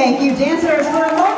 Thank you, dancers, for a moment.